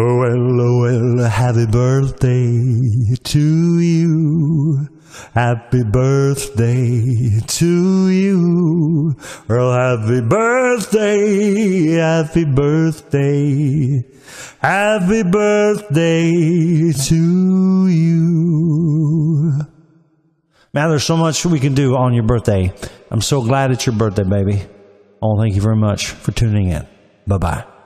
Oh well, oh well, happy birthday to you. Happy birthday to you. Well, happy birthday, happy birthday, happy birthday to you. Man, there's so much we can do on your birthday. I'm so glad it's your birthday, baby. I want to thank you very much for tuning in. Bye bye.